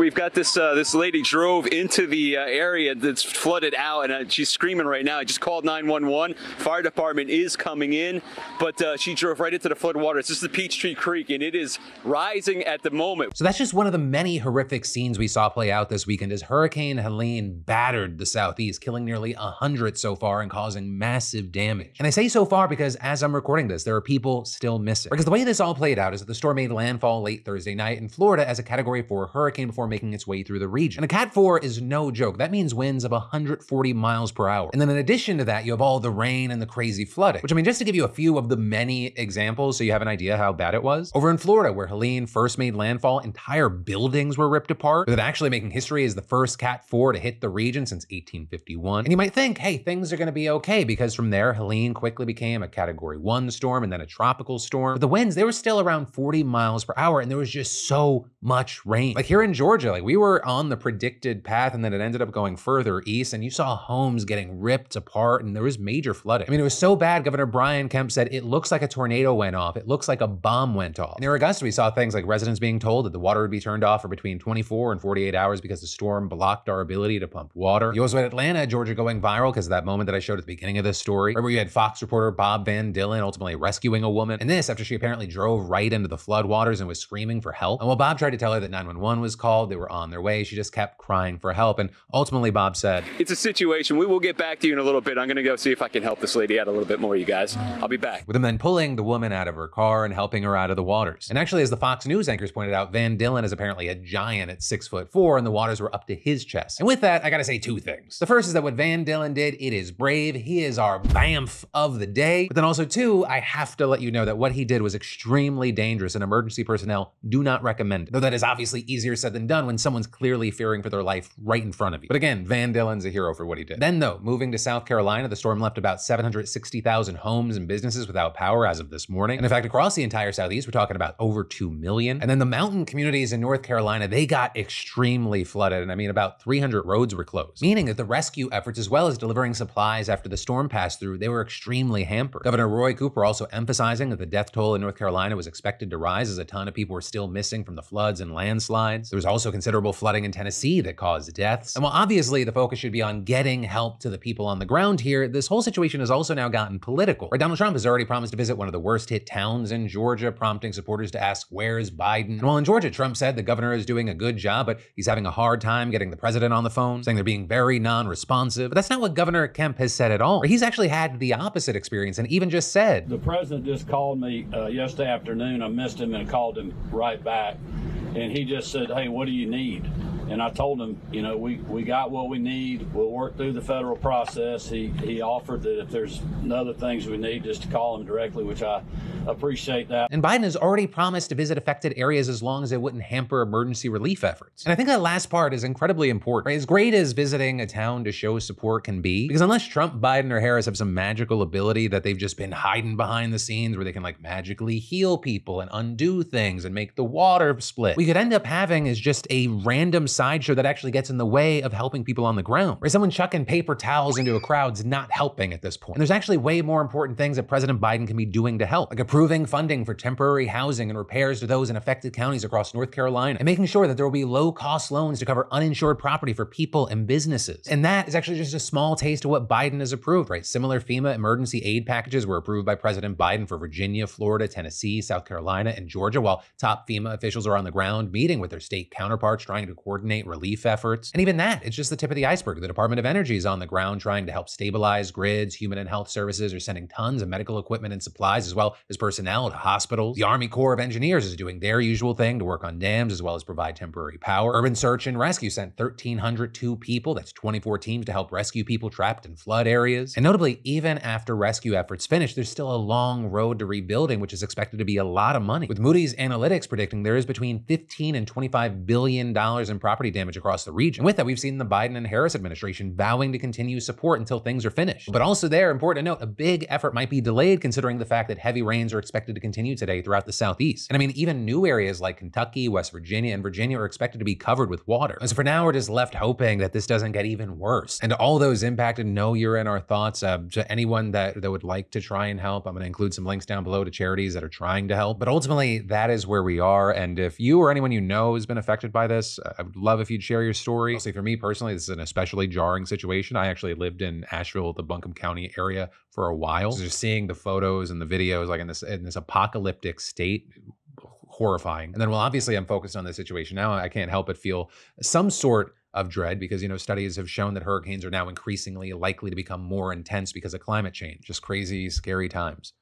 We've got this uh, this lady drove into the uh, area that's flooded out, and uh, she's screaming right now. I just called 911. Fire department is coming in, but uh, she drove right into the flood waters. This is the Peachtree Creek, and it is rising at the moment. So that's just one of the many horrific scenes we saw play out this weekend as Hurricane Helene battered the southeast, killing nearly 100 so far and causing massive damage. And I say so far because as I'm recording this, there are people still missing. Because the way this all played out is that the storm made landfall late Thursday night in Florida as a Category 4 hurricane before making its way through the region. And a Cat 4 is no joke. That means winds of 140 miles per hour. And then in addition to that, you have all the rain and the crazy flooding, which I mean, just to give you a few of the many examples so you have an idea how bad it was. Over in Florida, where Helene first made landfall, entire buildings were ripped apart, with it actually making history as the first Cat 4 to hit the region since 1851. And you might think, hey, things are going to be okay because from there, Helene quickly became a Category 1 storm and then a tropical storm. But the winds, they were still around 40 miles per hour, and there was just so much rain. Like here in Georgia, like we were on the predicted path, and then it ended up going further east, and you saw homes getting ripped apart, and there was major flooding. I mean, it was so bad, Governor Brian Kemp said, it looks like a tornado went off. It looks like a bomb went off. Near Augusta, we saw things like residents being told that the water would be turned off for between 24 and 48 hours because the storm blocked our ability to pump water. You also had Atlanta, Georgia going viral because of that moment that I showed at the beginning of this story, where you had Fox reporter Bob Van Dillen ultimately rescuing a woman. And this after she apparently drove right into the floodwaters and was screaming for help. And while Bob tried to tell her that 911 was called, they were on their way, she just kept crying for help. And ultimately, Bob said, It's a situation. We will get back to you in a little bit. I'm going to go see if I can help this lady out a little bit more, you guys. I'll be back. with him then pulling the woman out of her car and helping her out of the waters. And actually, as the Fox News anchors pointed out, Van Dillen is apparently a giant at six foot four, and the waters were up to his chest. And with that, I gotta say two things. The first is that what Van Dillen did, it is brave. He is our BAMF of the day. But then also, two, I have to let you know that what he did was extremely dangerous, and emergency personnel do not recommend it. Though that is obviously easier said than done when someone's clearly fearing for their life right in front of you. But again, Van Dillen's a hero for what he did. Then, though, moving to South Carolina, the storm left about 760,000 homes and businesses without power as of this morning. And in fact, across the entire Southeast, we're talking about over 2 million. And then the mountain communities in North Carolina, they got extremely flooded. And I mean, about 300 roads were closed, meaning that the rescue efforts, as well as delivering supplies after the storm passed through, they were extremely hampered. Governor Roy Cooper also emphasizing that the death toll in North Carolina was expected to rise as a ton of people were still missing from the floods and landslides. There was also considerable flooding in Tennessee that caused deaths. And while obviously the focus should be on getting help to the people on the ground here, this whole situation has also now gotten political. Where Donald Trump has already promised to visit one of the worst hit towns in Georgia, prompting supporters to ask, Where's Biden? And while in Georgia, Trump said the governor is doing a good job, but he's having a hard time getting the president on the phone, saying they're being very non responsive. But that's not what Governor Kemp has said at all. He's actually had the opposite experience and even just said, The president just called me uh, yesterday afternoon. I missed him and called him right back. And he just said, Hey, what do you need? And I told him, you know, we, we got what we need. We'll work through the federal process. He, he offered that if there's other things we need, just to call him directly, which I appreciate that. And Biden has already promised to visit affected areas as long as it wouldn't hamper emergency relief efforts. And I think that last part is incredibly important. Right? As great as visiting a town to show support can be, because unless Trump, Biden, or Harris have some magical ability that they've just been hiding behind the scenes where they can like magically heal people and undo things and make the water split, we could end up having is just a random sideshow that actually gets in the way of helping people on the ground. Where someone chucking paper towels into a crowd's not helping at this point. And there's actually way more important things that President Biden can be doing to help, like approving funding for temporary housing and repairs to those in affected counties across North Carolina, and making sure that there will be low cost loans to cover uninsured property for people and businesses. And that is actually just a small taste of what Biden has approved, right? Similar FEMA emergency aid packages were approved by President Biden for Virginia, Florida, Tennessee, South Carolina, and Georgia, while top FEMA officials are on the ground meeting with their state counterparts trying to coordinate relief efforts. And even that, it's just the tip of the iceberg. The Department of Energy is on the ground trying to help stabilize grids. Human and Health Services are sending tons of medical equipment and supplies, as well as personnel to hospitals. The Army Corps of Engineers is doing their usual thing to work on dams as well as provide temporary power. Urban Search and Rescue sent 1,302 people, that's 24 teams, to help rescue people trapped in flood areas. And notably, even after rescue efforts finish, there's still a long road to rebuilding, which is expected to be a lot of money. With Moody's Analytics predicting there is between 15 and 25 billion dollars in property damage across the region. With that, we've seen the Biden and Harris administration vowing to continue support until things are finished. But also there, important to note, a big effort might be delayed considering the fact that heavy rains are expected to continue today throughout the southeast. And I mean, even new areas like Kentucky, West Virginia, and Virginia are expected to be covered with water. And so for now, we're just left hoping that this doesn't get even worse. And all those impacted, know you're in our thoughts. Uh, to anyone that, that would like to try and help, I'm going to include some links down below to charities that are trying to help. But ultimately, that is where we are. And if you or anyone you know has been affected by this, I would love love if you'd share your story. Honestly, for me personally, this is an especially jarring situation. I actually lived in Asheville, the Buncombe County area for a while. So just seeing the photos and the videos like in this in this apocalyptic state horrifying. And then, well, obviously, I'm focused on this situation now. I can't help but feel some sort of dread because you know studies have shown that hurricanes are now increasingly likely to become more intense because of climate change. Just crazy, scary times.